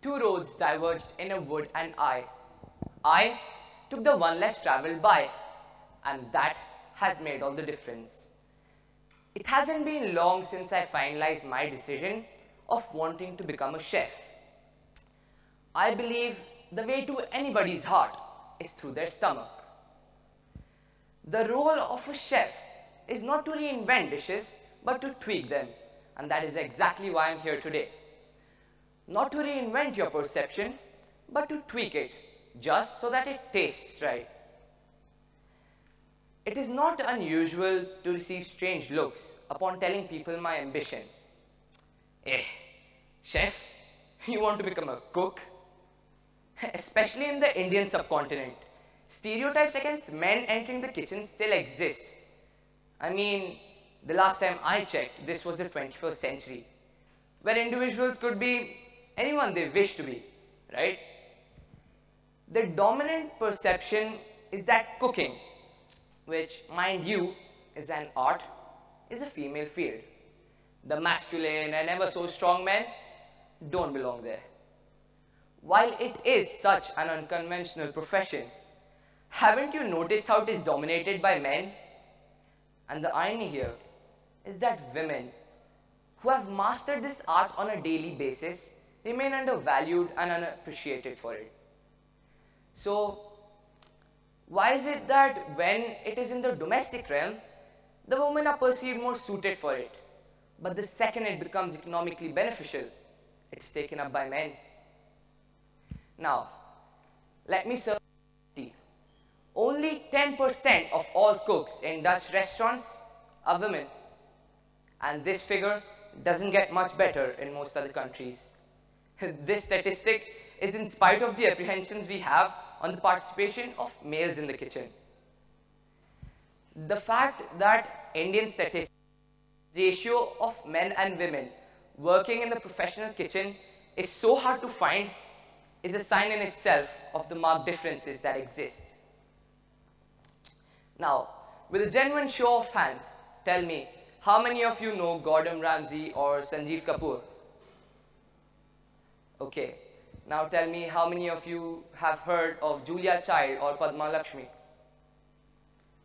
Two roads diverged in a wood and I. I took the one less traveled by and that has made all the difference. It hasn't been long since I finalized my decision of wanting to become a chef. I believe the way to anybody's heart is through their stomach. The role of a chef is not to reinvent dishes, but to tweak them. And that is exactly why I'm here today. Not to reinvent your perception, but to tweak it, just so that it tastes right. It is not unusual to receive strange looks upon telling people my ambition. Eh, chef, you want to become a cook? Especially in the Indian subcontinent, stereotypes against men entering the kitchen still exist. I mean, the last time I checked, this was the 21st century, where individuals could be anyone they wish to be, right? The dominant perception is that cooking, which, mind you, is an art, is a female field. The masculine and ever so strong men don't belong there. While it is such an unconventional profession, haven't you noticed how it is dominated by men? And the irony here is that women who have mastered this art on a daily basis remain undervalued and unappreciated for it. So, why is it that when it is in the domestic realm, the women are perceived more suited for it, but the second it becomes economically beneficial, it is taken up by men? Now, let me serve. Only 10% of all cooks in Dutch restaurants are women. And this figure doesn't get much better in most other countries. this statistic is in spite of the apprehensions we have on the participation of males in the kitchen. The fact that Indian statistics ratio of men and women working in the professional kitchen is so hard to find is a sign in itself of the marked differences that exist. Now, with a genuine show of hands, tell me, how many of you know Gordon Ramsay or Sanjeev Kapoor? Okay, now tell me how many of you have heard of Julia Child or Padma Lakshmi?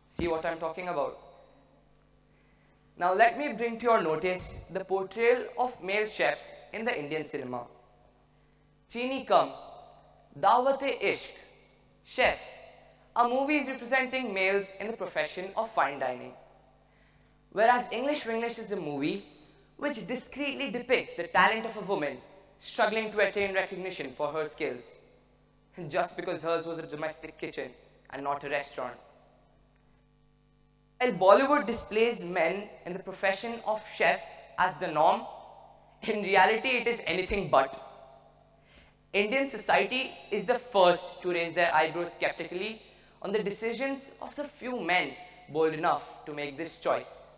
See what I'm talking about? Now let me bring to your notice the portrayal of male chefs in the Indian cinema. Cheeni Kum, Dawat-e-Ishq, Chef, a movie is representing males in the profession of fine dining. Whereas English Vinglish is a movie which discreetly depicts the talent of a woman struggling to attain recognition for her skills, just because hers was a domestic kitchen and not a restaurant. While Bollywood displays men in the profession of chefs as the norm, in reality it is anything but. Indian society is the first to raise their eyebrows skeptically on the decisions of the few men bold enough to make this choice.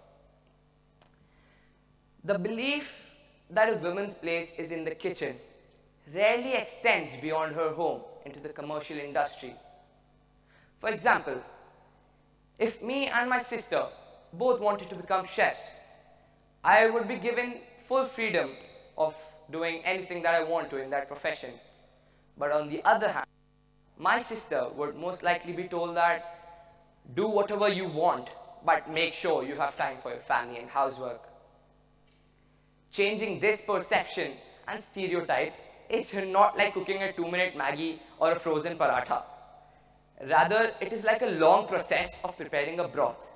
The belief that a woman's place is in the kitchen rarely extends beyond her home into the commercial industry. For example, if me and my sister both wanted to become chefs, I would be given full freedom of doing anything that I want to in that profession. But on the other hand, my sister would most likely be told that do whatever you want, but make sure you have time for your family and housework. Changing this perception and stereotype is not like cooking a two-minute Maggi or a frozen paratha. Rather, it is like a long process of preparing a broth.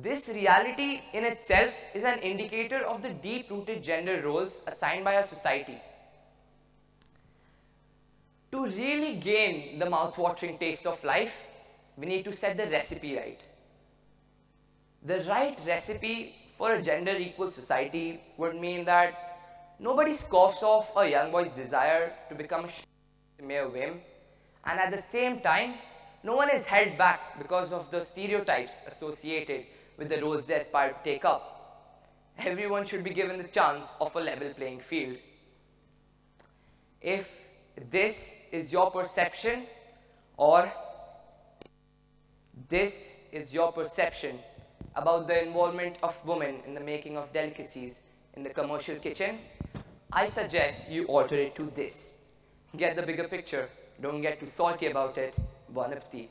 This reality in itself is an indicator of the deep-rooted gender roles assigned by our society. To really gain the mouth-watering taste of life, we need to set the recipe right. The right recipe for a gender equal society would mean that nobody scoffs off a young boy's desire to become a mere whim and at the same time no one is held back because of the stereotypes associated with the roles they aspire to take up. Everyone should be given the chance of a level playing field. If this is your perception or this is your perception about the involvement of women in the making of delicacies in the commercial kitchen, I suggest you alter it to this. Get the bigger picture. Don't get too salty about it. Bon appetit.